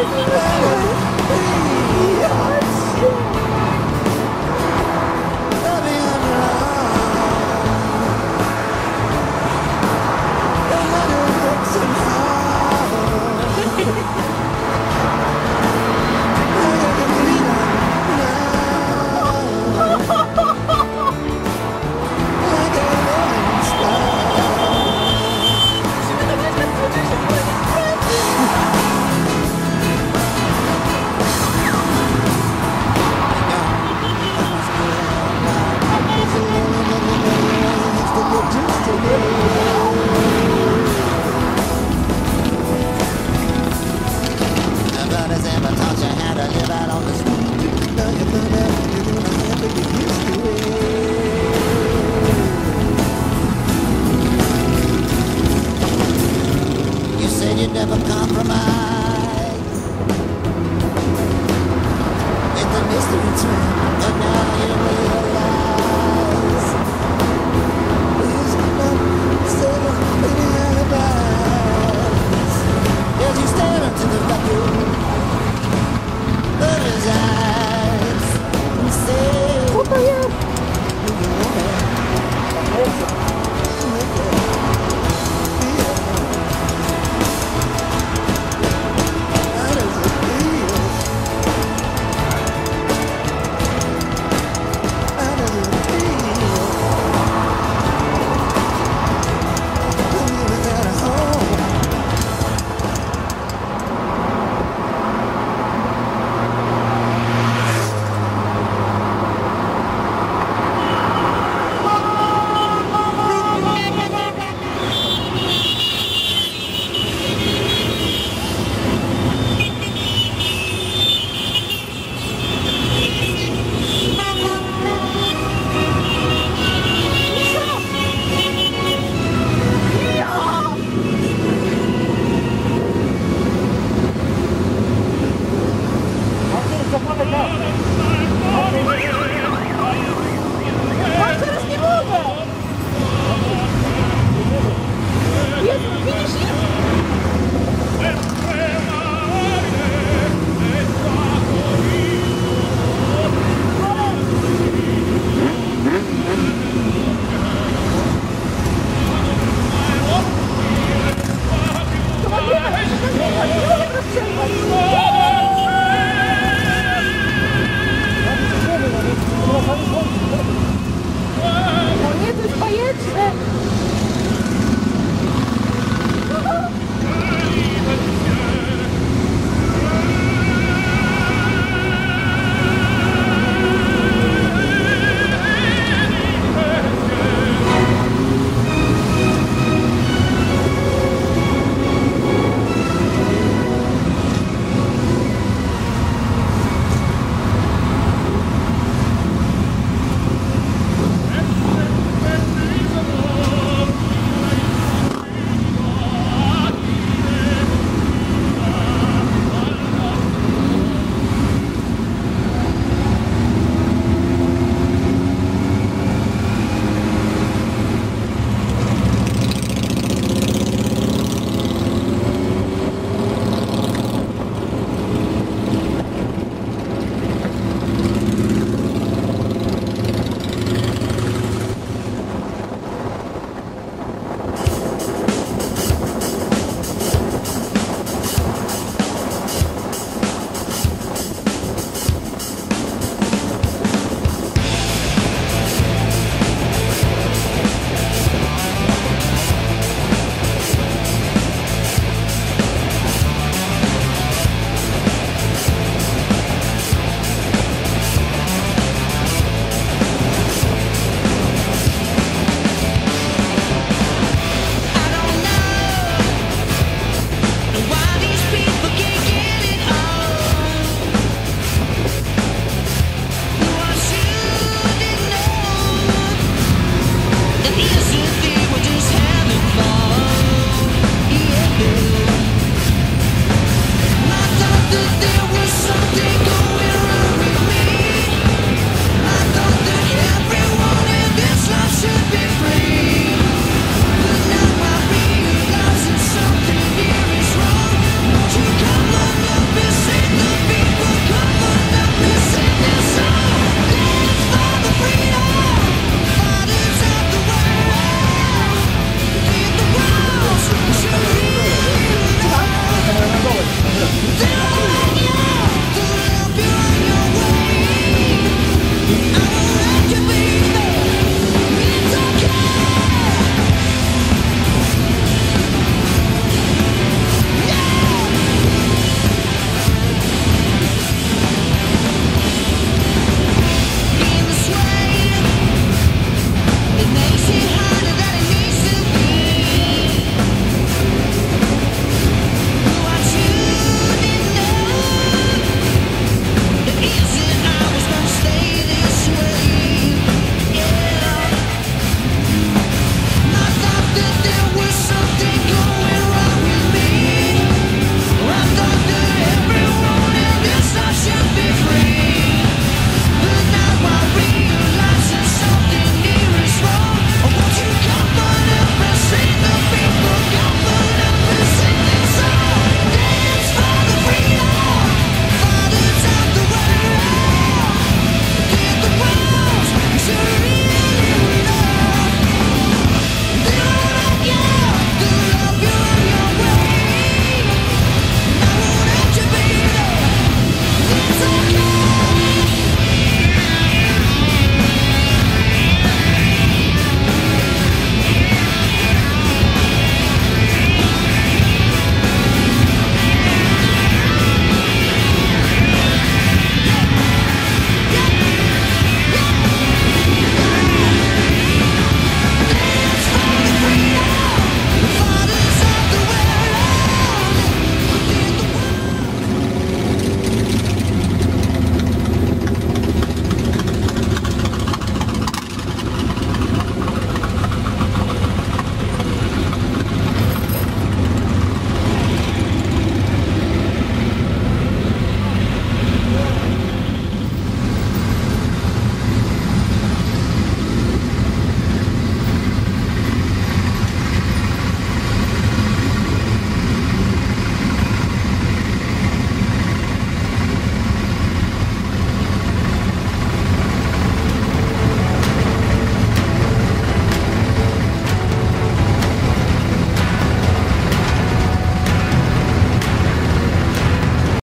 Yes. Видишь, я bitch. Uh,